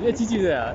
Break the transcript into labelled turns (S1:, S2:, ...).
S1: 越积极的。